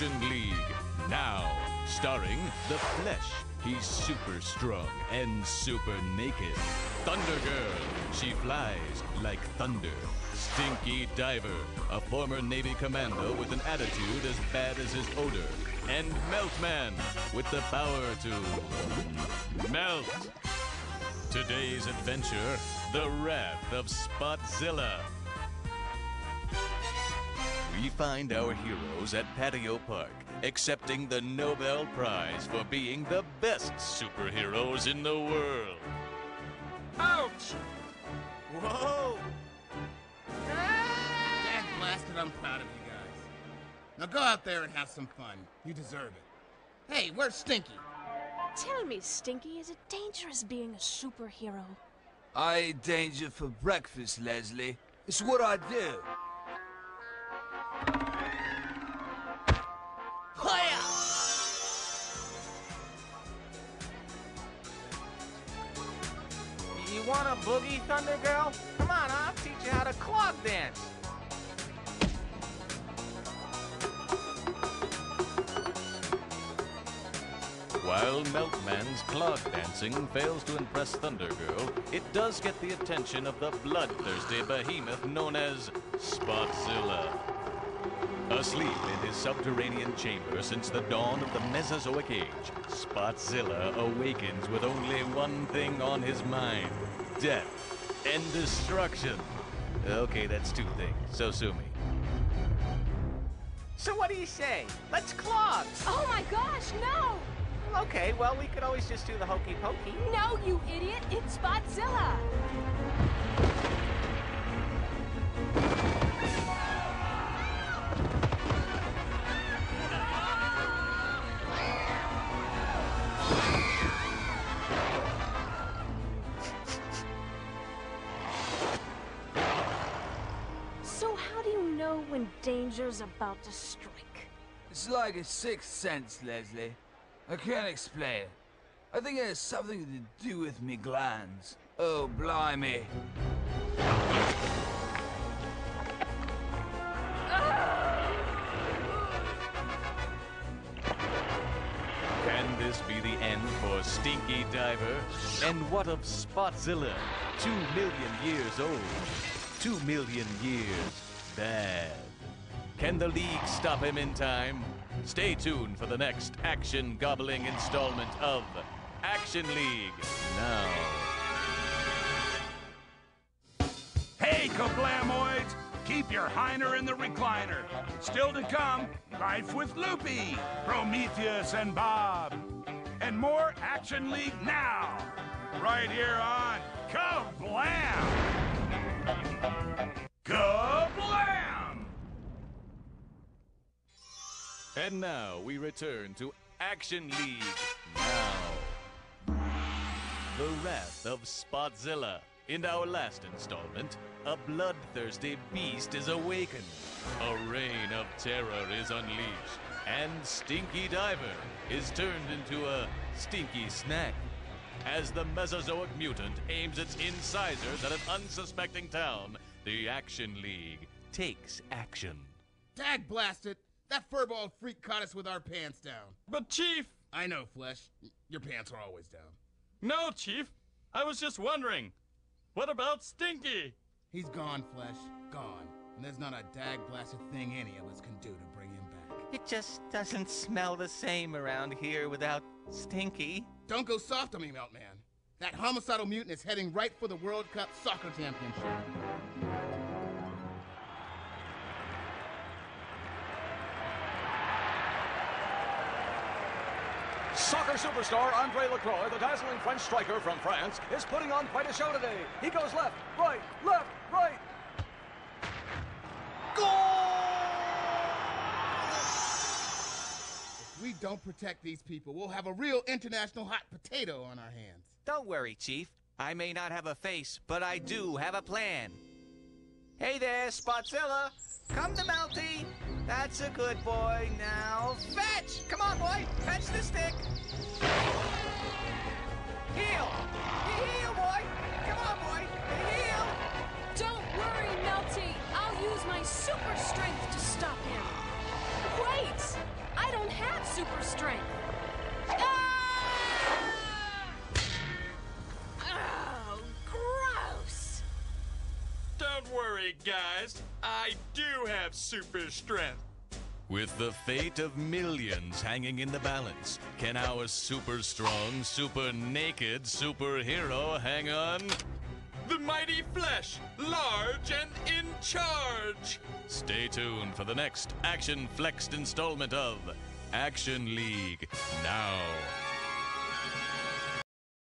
Action League. Now, starring The Flesh. He's super strong and super naked. Thunder Girl. She flies like thunder. Stinky Diver. A former Navy commando with an attitude as bad as his odor. And Meltman with the power to melt. Today's adventure, the wrath of Spotzilla. We find our heroes at Patio Park, accepting the Nobel Prize for being the best superheroes in the world. Ouch! Whoa! Dad blasted, I'm proud of you guys. Now go out there and have some fun. You deserve it. Hey, where's Stinky? Tell me, Stinky, is it dangerous being a superhero? I eat danger for breakfast, Leslie. It's what I do. Want a boogie, Thunder Girl? Come on, I'll teach you how to clog dance. While Meltman's clog dancing fails to impress Thunder Girl, it does get the attention of the bloodthirsty behemoth known as Spotzilla. Asleep in his subterranean chamber since the dawn of the Mesozoic age, Spotzilla awakens with only one thing on his mind death and destruction. Okay, that's two things, so sue me. So what do you say? Let's clog. Oh my gosh, no! Okay, well, we could always just do the hokey pokey. No, you idiot! It's Spotzilla! When danger's about to strike? It's like a sixth sense, Leslie. I can't explain it. I think it has something to do with me glands. Oh, blimey. Can this be the end for Stinky Diver? And what of Spotzilla? Two million years old. Two million years bad. Can the League stop him in time? Stay tuned for the next action gobbling installment of Action League now. Hey, Kablamoids! Keep your Heiner in the recliner. Still to come, Life with Loopy, Prometheus and Bob. And more Action League now. Right here on! Kablam! And now we return to Action League now. The Wrath of Spotzilla. In our last installment, a bloodthirsty beast is awakened. A reign of terror is unleashed. And Stinky Diver is turned into a stinky snack. As the Mesozoic mutant aims its incisors at an unsuspecting town, the Action League takes action. Dag blasted! That furball freak caught us with our pants down. But, Chief! I know, Flesh. Your pants are always down. No, Chief! I was just wondering. What about Stinky? He's gone, Flesh. Gone. And there's not a dag blasted thing any of us can do to bring him back. It just doesn't smell the same around here without Stinky. Don't go soft on me, Meltman. That homicidal mutant is heading right for the World Cup Soccer Championship. Soccer superstar Andre Lacroix, the dazzling French striker from France, is putting on quite a show today. He goes left, right, left, right. Goal! If we don't protect these people, we'll have a real international hot potato on our hands. Don't worry, Chief. I may not have a face, but I do have a plan. Hey there, Spotzilla. Come to Melty. That's a good boy. Now fetch! Come on, boy. Fetch the stick. Heel. Heel, boy. Come on, boy. Heel. Don't worry, Melty. I'll use my super strength to stop him. Wait! I don't have super strength. Ah! Oh, gross! Don't worry, guys. I do have super strength. With the fate of millions hanging in the balance, can our super strong, super naked superhero hang on? The mighty Flesh, large and in charge. Stay tuned for the next action flexed installment of Action League Now.